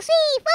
sí.